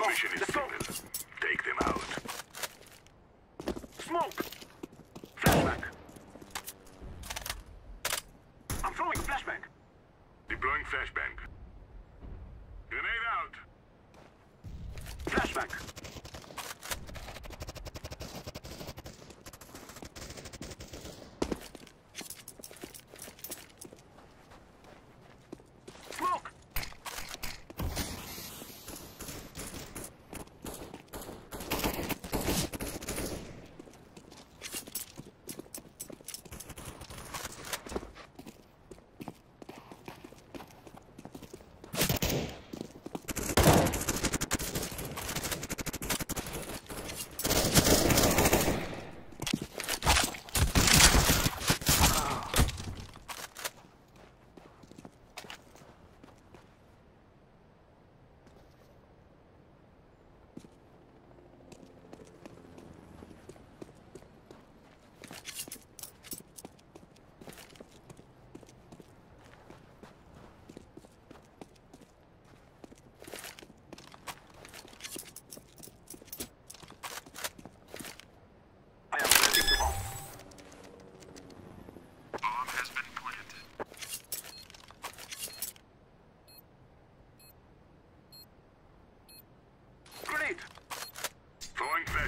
Mission is simple. Take them out. Smoke! Flashback! I'm throwing a flashbang! Deploying flashbang. Throwing flashbang.